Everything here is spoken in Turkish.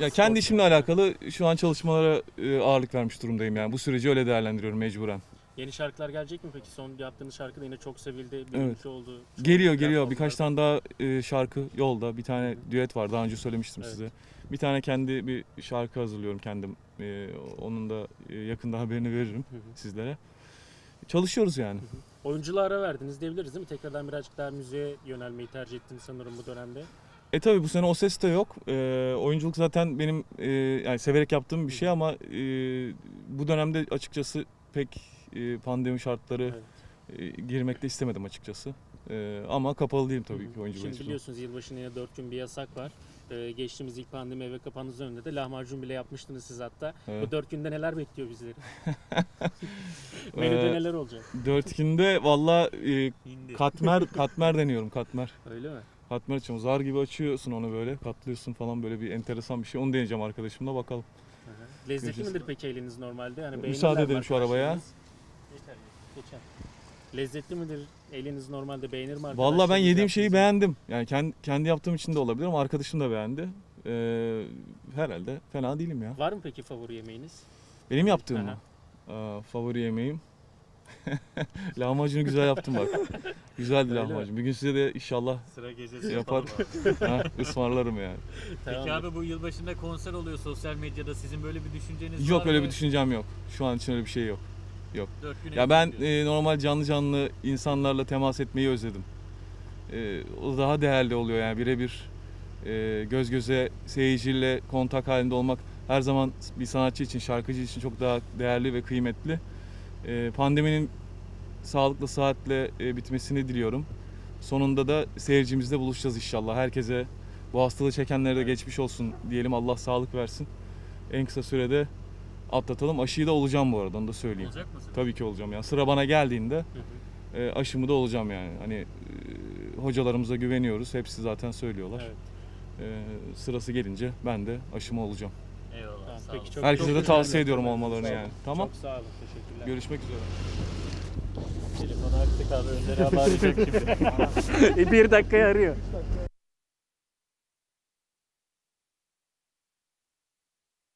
Ya kendi işimle alakalı şu an çalışmalara e, ağırlık vermiş durumdayım yani. Bu süreci öyle değerlendiriyorum mecburen. Yeni şarkılar gelecek mi peki? Son yaptığınız şarkı da yine çok sevildi. Evet. Birinci oldu. Çok Geliyor geliyor. oldu. Birkaç tane daha e, şarkı yolda. Bir tane düet var. Daha önce söylemiştim Evet. size. Bir tane kendi bir şarkı hazırlıyorum kendim. E, onun da e, yakında haberini veririm Hı hı. sizlere. Çalışıyoruz yani. Oyunculuğa ara verdiniz diyebiliriz değil mi? Tekrardan birazcık daha müziğe yönelmeyi tercih ettiniz sanırım bu dönemde. E tabi bu sene o ses de yok. E, oyunculuk zaten benim e, yani severek yaptığım bir şey ama e, bu dönemde açıkçası pek e, pandemi şartları e, girmekte istemedim açıkçası. E, ama kapalı değilim tabii ki oyuncu Şimdi biliyorsunuz yılbaşına yine 4 gün bir yasak var. Ee, geçtiğimiz ilk pandemi eve kapandığınız önünde de lahmacun bile yapmıştınız siz hatta. Evet. Bu 4 günde neler bekliyor bizleri? Menüde Ee, neler olacak? Dört günde valla e, katmer katmer deniyorum katmer. Öyle mi? Katmer açıyorum. Zar gibi açıyorsun onu böyle katlıyorsun falan böyle bir enteresan bir şey. Onu deneyeceğim arkadaşımla bakalım. Hı hı. Lezzetli Göreceğiz. midir peki eliniz normalde? Hani Müsaade edelim şu arabaya. arkadaşlarınız? Geçer. Lezzetli midir? Eliniz normalde beğenir mi Valla ben yediğim şeyi beğendim. Yani kendi, kendi yaptığım için de olabilir ama arkadaşım da beğendi. Ee, herhalde fena değilim ya. Var mı peki favori yemeğiniz? Benim yaptığım mı? Aa, favori yemeğim. lahmacunu güzel yaptım bak. Güzeldi Öyle mi? lahmacun. Bir gün size de inşallah Sıra gecesi yapar. yapalım abi. ha, ısmarlarım yani. Peki Tamamdır. abi bu yılbaşında konser oluyor sosyal medyada. Sizin böyle bir düşünceniz Yok var öyle mı? bir düşüncem yok. Şu an için öyle bir şey yok. Dört güne Ya ben e, normal canlı canlı insanlarla temas etmeyi özledim. E, o daha değerli oluyor yani birebir e, göz göze seyirciyle kontak halinde olmak her zaman bir sanatçı için, şarkıcı için çok daha değerli ve kıymetli. E, pandeminin sağlıklı saatle e, bitmesini diliyorum. Sonunda da seyircimizle buluşacağız inşallah. Herkese bu hastalığı çekenlere de geçmiş olsun diyelim. Allah sağlık versin. En kısa sürede atlatalım. Aşıyı da olacağım bu arada onu da söyleyeyim. Olacak mısın? Tabii ki olacağım yani. Sıra bana geldiğinde Hı hı. e, aşımı da olacağım yani. Hani e, hocalarımıza güveniyoruz. Hepsi zaten söylüyorlar. Evet. Sırası gelince ben de aşımı olacağım. Eyvallah. Tamam, sağ peki çok- Herkese de güzel tavsiye bir- ediyorum olmalarını yani. Tamam. Çok sağ olun. Teşekkürler. Görüşmek üzere. Telefonu açtık abi. Önleri arayacak şimdi. bir dakikaya arıyor.